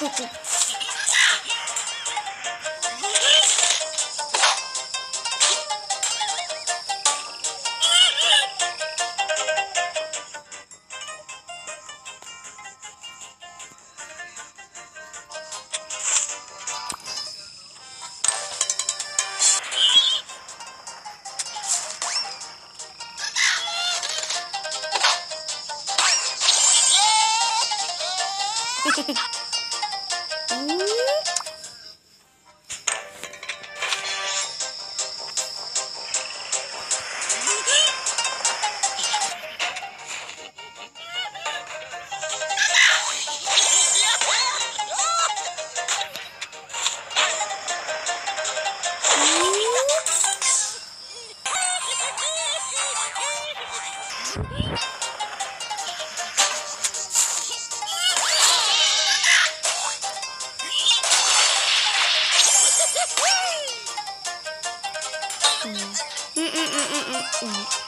うんうんうんうんうん